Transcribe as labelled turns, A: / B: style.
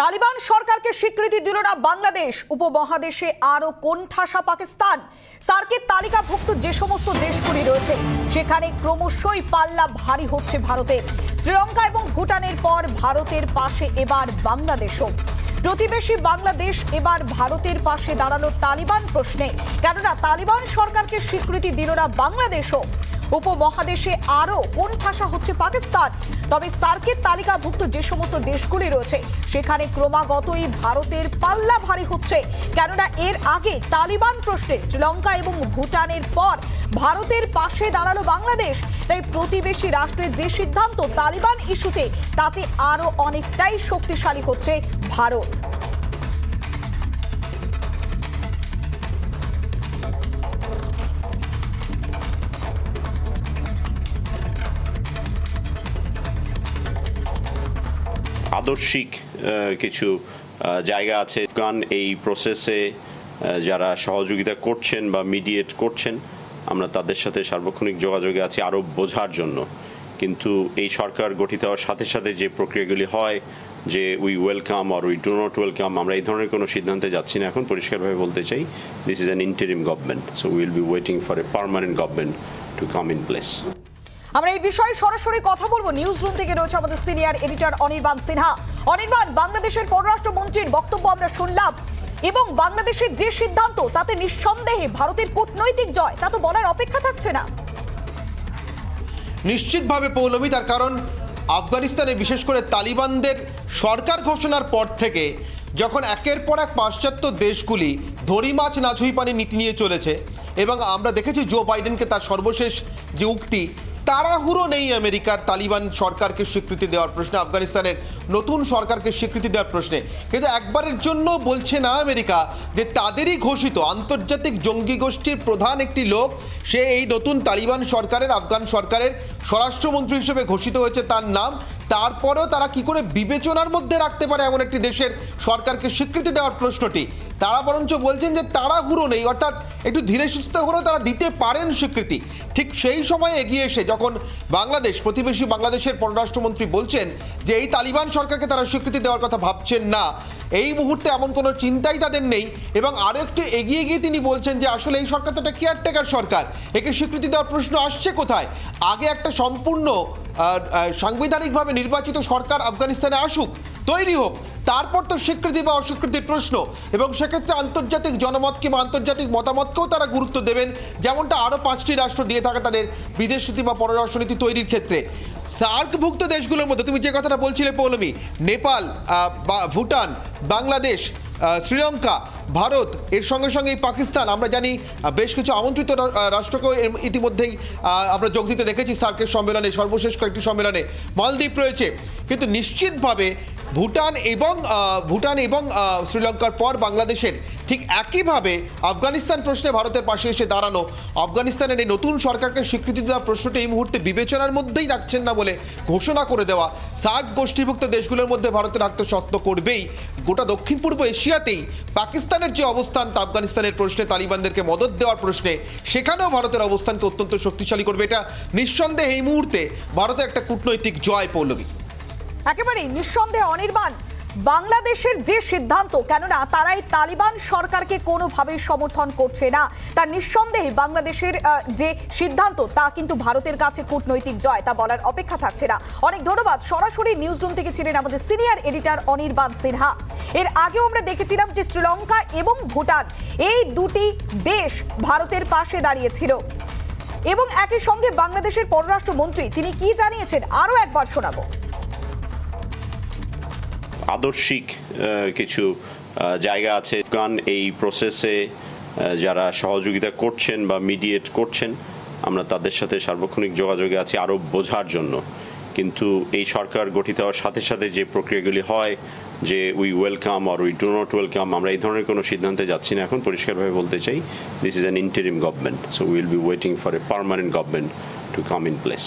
A: তালিবান সরকারকে স্বীকৃতি দিল না বাংলাদেশ। উপমহাদেশে আরও কোণঠাসা পাকিস্তান। সার্কের তালিকাভুক্ত যে সমস্ত দেশগুলি রয়েছে, সেখানে ক্রমশই পাল্লা ভারী হচ্ছে ভারতের শ্রীলঙ্কা এবং ভুটানের পর ভারতের পাশে এবার বাংলাদেশও। প্রতিবেশী বাংলাদেশ এবার ভারতের পাশে দাঁড়াল তালিবান প্রশ্নে। কেননা তালিবান সরকারকে স্বীকৃতি দিল না বাংলাদেশও। উপমহাদেশে আরও কোন ভাষা হচ্ছে পাকিস্তান? তবে সার্কের তালিকাভুক্ত যে সমস্ত দেশগুলি রয়েছে, সেখানে ক্রমাগতই ভারতের পাল্লা ভারী হচ্ছে। কেননা এর আগে তালিবান প্রশ্নে শ্রীলঙ্কা এবং ভুটানের পর ভারতের পাশে দাঁড়াল বাংলাদেশ। তাই প্রতিবেশী রাষ্ট্রের যে সিদ্ধান্ত তালিবান ইস্যুতে, তাতে আরও অনেকটাই শক্তিশালী হচ্ছে ভারত।
B: আদর্শিক কিছু জায়গা আছে। গান এই প্রসেসে যারা সহযোগিতা করছেন বা মিডিয়েট করছেন, আমরা তাদের সাথে সার্বক্ষণিক যোগাযোগে আছি আরও বোঝার জন্য। কিন্তু এই সরকার গঠিত হওয়ার সাথে সাথে যে প্রক্রিয়াগুলি হয়, যে we welcome or we do not welcome আমরা এই ধরনের কোনো সিদ্ধান্তে যাচ্ছি না। এখন পরিষ্কারভাবে বলতে চাই this is an interim government so will be waiting for a permanent government to come in place
A: আমরা এই বিষয়ে সরাসরি কথা বলব। নিউজ রুম থেকে রয়েছে আমাদের সিনিয়র এডিটর অনির্বাণ সিনহা। অনির্বাণ, বাংলাদেশের পররাষ্ট্রমন্ত্রীর বক্তব্য আমরা শুনলাম এবং বাংলাদেশের যে সিদ্ধান্ত, তাতে নিঃসন্দেহে ভারতের কূটনৈতিক জয়, তা তো বলার অপেক্ষা থাকছে না।
C: নিশ্চিতভাবে পৌলমী, তার কারণ আফগানিস্তানে বিশেষ করে তালিবানদের সরকার ঘোষণার পর থেকে যখন একের পর এক পাশ্চাত্য দেশগুলি ধরি মাছ না ছুঁই পানি নীতি নিয়ে চলেছে এবং আমরা দেখেছি জো বাইডেনকে তার সর্বশেষ যে উক্তি তাড়াহুড়ো নেই আমেরিকার তালিবান সরকারকে স্বীকৃতি দেওয়ার প্রশ্নে, আফগানিস্তানের নতুন সরকারকে স্বীকৃতি দেওয়ার প্রশ্নে। কিন্তু একবারের জন্য বলছে না আমেরিকা যে তাদেরই ঘোষিত আন্তর্জাতিক জঙ্গি গোষ্ঠীর প্রধান একটি লোক, সে এই নতুন তালিবান সরকারের, আফগান সরকারের স্বরাষ্ট্রমন্ত্রী হিসেবে ঘোষিত হয়েছে তার নাম। তারপরেও তারা কি করে বিবেচনার মধ্যে রাখতে পারে এমন একটি দেশের সরকারকে স্বীকৃতি দেওয়ার প্রশ্নটি? তারা বরঞ্চ বলছেন যে তারা তাড়াহুড়ো নেই, অর্থাৎ একটু ধীরে সুস্থ হলেও তারা দিতে পারেন স্বীকৃতি। ঠিক সেই সময় এগিয়ে এসে যখন বাংলাদেশ, প্রতিবেশী বাংলাদেশের পররাষ্ট্রমন্ত্রী বলছেন যে এই তালিবান সরকারকে তারা স্বীকৃতি দেওয়ার কথা ভাবছেন না, এই মুহূর্তে এমন কোনো চিন্তাই তাদের নেই এবং আরও একটু এগিয়ে গিয়ে তিনি বলছেন যে আসলে এই সরকার তো একটা কেয়ারটেকার সরকার, একে স্বীকৃতি দেওয়ার প্রশ্ন আসছে কোথায়? আগে একটা সম্পূর্ণ সাংবিধানিকভাবে নির্বাচিত সরকার আফগানিস্তানে আসুক, তৈরি হোক, তারপর তো স্বীকৃতি বা অস্বীকৃতির প্রশ্ন। এবং সেক্ষেত্রে আন্তর্জাতিক জনমত কিংবা আন্তর্জাতিক মতামতকেও তারা গুরুত্ব দেবেন, যেমনটা আরও পাঁচটি রাষ্ট্র দিয়ে থাকে তাদের বিদেশ নীতি বা পররাষ্ট্রনীতি তৈরির ক্ষেত্রে। সার্কভুক্ত দেশগুলোর মধ্যে, তুমি যে কথাটা বলছিলে, পৌলমী, নেপাল বা- ভুটান, বাংলাদেশ শ্রীলঙ্কা ভারত, এর সঙ্গে সঙ্গে পাকিস্তান। আমরা জানি বেশ কিছু আমন্ত্রিত রাষ্ট্রকেও ইতিমধ্যেই আমরা যোগ দিতে দেখেছি সার্কের সম্মেলনে, সর্বশেষ কয়েকটি সম্মেলনে। মালদ্বীপ রয়েছে। কিন্তু নিশ্চিতভাবে ভুটান এবং ভুটান এবং শ্রীলঙ্কার পর বাংলাদেশের ঠিক একইভাবে আফগানিস্তান প্রশ্নে ভারতের পাশে এসে দাঁড়ানো। আফগানিস্তানের এই নতুন সরকারকে স্বীকৃতি দেওয়ার প্রশ্নটি এই মুহূর্তে বিবেচনার মধ্যেই রাখছেন না বলে ঘোষণা করে দেওয়া। সার্ক গোষ্ঠীভুক্ত দেশগুলোর মধ্যে ভারতের আত্মসত্ত্ব করবেই। গোটা দক্ষিণ পূর্ব এশিয়াতেই পাকিস্তানের যে অবস্থান, তা আফগানিস্তানের প্রশ্নে তালিবানদেরকে মদত দেওয়ার প্রশ্নে, সেখানেও ভারতের অবস্থানকে অত্যন্ত শক্তিশালী করবে। এটা নিঃসন্দেহে এই মুহূর্তে ভারতের একটা কূটনৈতিক জয় পৌলবী
A: একেবারেই নিঃসন্দেহে অনির্বাণ। বাংলাদেশের যে সিদ্ধান্ত, কেননা তারাই তালিবান সরকারকে কোনোভাবেই সমর্থন করছে না, তার নিঃসন্দেহে বাংলাদেশের যে সিদ্ধান্ত, তা কিন্তু ভারতের কাছে কূটনৈতিক জয়, তা বলার অপেক্ষা থাকছে না। অনেক ধন্যবাদ। সরাসরি নিউজ রুম থেকে ছিলেন আমাদের সিনিয়র এডিটর অনির্বাণ সিনহা। এর আগেও আমরা দেখেছিলাম যে শ্রীলঙ্কা এবং ভুটান, এই দুটি দেশ ভারতের পাশে দাঁড়িয়েছিল। এবং একই সঙ্গে বাংলাদেশের পররাষ্ট্রমন্ত্রী, তিনি কি জানিয়েছেন? আরও একবার শোনাবো।
B: আদর্শিক কিছু জায়গা আছে। গান এই প্রসেসে যারা সহযোগিতা করছেন বা মিডিয়েট করছেন, আমরা তাদের সাথে সার্বক্ষণিক যোগাযোগে আছি আরও বোঝার জন্য। কিন্তু এই সরকার গঠিত হওয়ার সাথে সাথে যে প্রক্রিয়াগুলি হয়, যে we welcome or we do not welcome আমরা এই ধরনের কোনো সিদ্ধান্তে যাচ্ছি না। এখন পরিষ্কারভাবে বলতে চাই this is an interim government so will be waiting for a permanent government to come in place